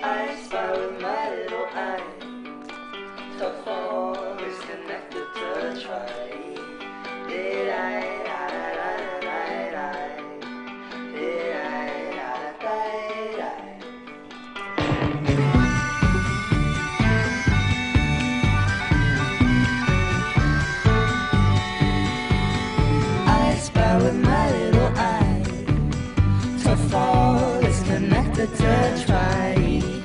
I spy with my little eye. Connected to. Little fall is connected to try.